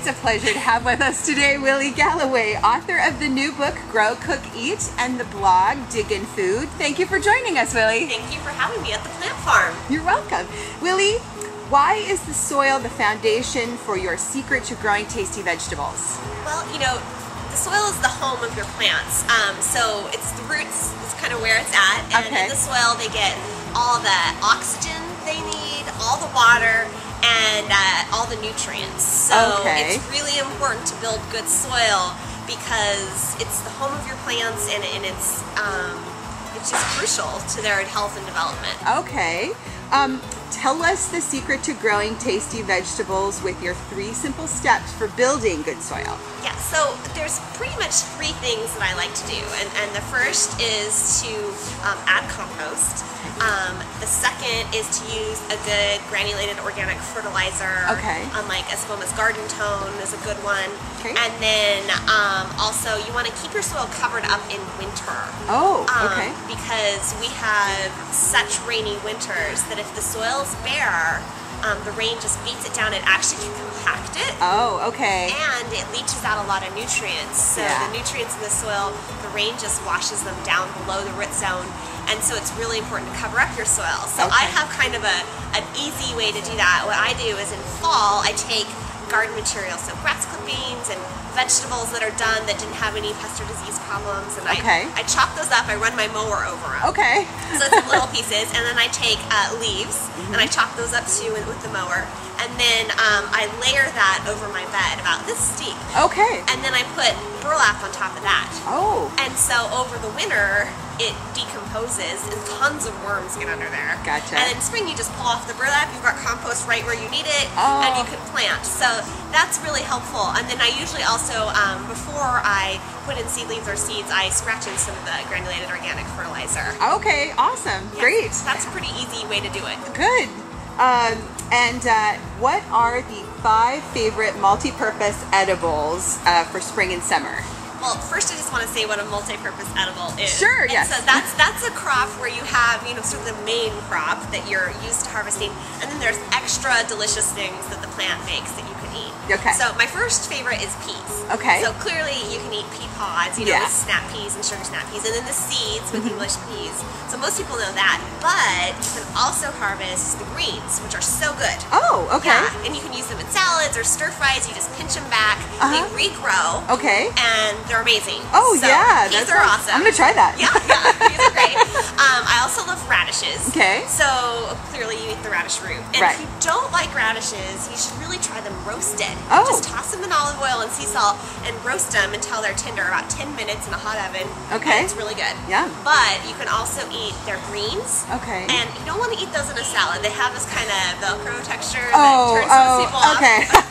It's a pleasure to have with us today Willi Galloway, author of the new book Grow, Cook, Eat and the blog Diggin' Food. Thank you for joining us, Willi. Thank you for having me at the plant farm. You're welcome. Willi, why is the soil the foundation for your secret to growing tasty vegetables? Well, you know, the soil is the home of your plants. Um, so it's the roots is kind of where it's at. And okay. in the soil they get all the oxygen they need, all the water, and uh, all the nutrients. So okay. it's really important to build good soil because it's the home of your plants and, and it's um, it's just crucial to their health and development. Okay. Um, tell us the secret to growing tasty vegetables with your three simple steps for building good soil. Yeah, so there's pretty much three things that I like to do. And, and the first is to um, add compost. Um, the second is to use a good granulated organic fertilizer. Okay. Um, like Espoma's Garden Tone is a good one. Okay. And then um, also you want to keep your soil covered up in winter. Oh, Um, okay. Because we have such rainy winters that if the soil's bare, um, the rain just beats it down. It actually can compact it Oh, okay. and it leaches out a lot of nutrients. So Yeah. the nutrients in the soil, the rain just washes them down below the root zone, and so it's really important to cover up your soil. So I have kind of a an easy way to do that. What I do is in fall, I take garden material, so grass clippings and vegetables that are done that didn't have any pest or disease problems, and Okay. I I chop those up. I run my mower over them. Okay. So it's in little pieces, and then I take uh, leaves and I chop those up too with with the mower, and then um, I layer that over my bed about this deep, Okay. and then I put burlap on top of that. Oh, And so over the winter, it decomposes and tons of worms get under there. Gotcha. And in spring, you just pull off the burlap, you've got compost right where you need it, Oh. and you can plant. So that's really helpful. And then I usually also, um, before I put in seedlings or seeds, I scratch in some of the granulated organic fertilizer. okay. Awesome. Yes, Great. That's a pretty easy way to do it. Good. Um, and uh, what are the five favorite multi-purpose edibles uh, for spring and summer? Well, first I just want to say what a multi-purpose edible is. Sure, and yes. So that's that's a crop where you you know, sort of the main crop that you're used to harvesting, and then there's extra delicious things that the plant makes that you can eat. Okay. So my first favorite is peas. Okay. So clearly you can eat pea pods, you know, Yeah. with snap peas and sugar snap peas, and then the seeds with Mm-hmm. English peas. So most people know that, but you can also harvest the greens, which are so good. Oh, okay. Yeah, and you can use them in salads or stir fries. You just pinch them back, Uh-huh. they regrow Okay. and they're amazing. Oh So, yeah, peas that's are awesome. awesome. I'm gonna try that. Yeah, yeah, Okay. So clearly you eat the radish root. And Right. if you don't like radishes, you should really try them roasted. Oh. Just toss them in olive oil and sea salt and roast them until they're tender, about 10 minutes in a hot oven. Okay. It's really good. Yeah. But you can also eat their greens. Okay. And you don't want to eat those in a salad. They have this kind of Velcro texture oh, that turns most oh, people oh, off. okay.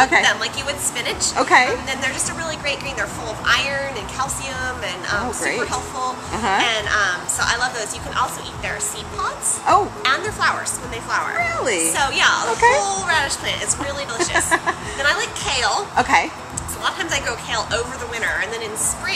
Okay. them like you would spinach. Okay. And then they're just a really great green. They're full of iron and calcium and um, Oh, super helpful. Uh-huh. And um, so I love those. You can also eat their seed pods oh, and their flowers when they flower. Really? So yeah, the Okay. whole radish plant is really delicious. then I like kale. okay.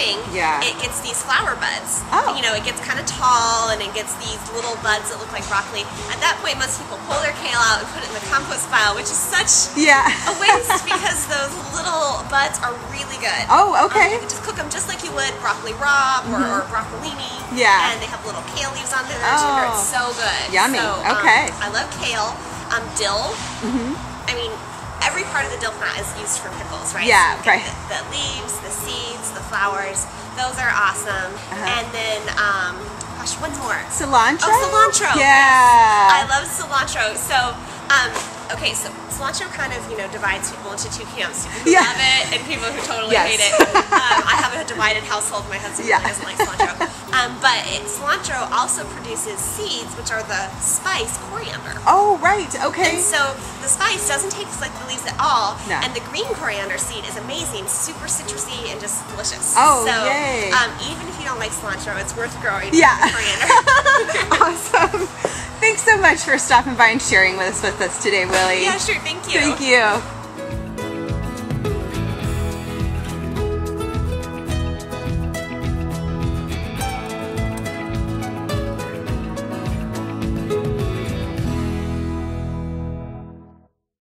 Spring, Yeah. it gets these flower buds. Oh. You know, it gets kind of tall, and it gets these little buds that look like broccoli. At that point, most people pull their kale out and put it in the compost pile, which is such Yeah. a waste because those little buds are really good. Oh, Um, okay. you can just cook them just like you would broccoli raw or, or broccolini. Mm-hmm. Yeah. And they have little kale leaves on there. Oh. It's so good. Yummy. So, um, Okay. I love kale. Um, dill. Mm-hmm. I mean, every part of the dill plant is used for pickles, right? Yeah, So right. The, the leaves, the seeds, the flowers. Those are awesome. Uh-huh. And then, um, gosh, one more. Cilantro. Oh, cilantro. Yeah. I love cilantro. So, um, okay, so cilantro kind of, you know, divides people into two camps. People who Yeah. love it and people who totally Yes. hate it. um, I have a divided household. My husband Yeah. really doesn't like cilantro. Um, but it, cilantro also produces seeds, which are the spice coriander. Oh, right. Okay. And so the spice doesn't taste like the leaves at all. No. And the green coriander seed is amazing, super citrusy and just delicious. Oh, so, yay. Um, even if you don't like cilantro, it's worth growing Yeah. coriander. awesome. Much for stopping by and sharing with us with us today, Willi. yeah, sure. Thank you. Thank you.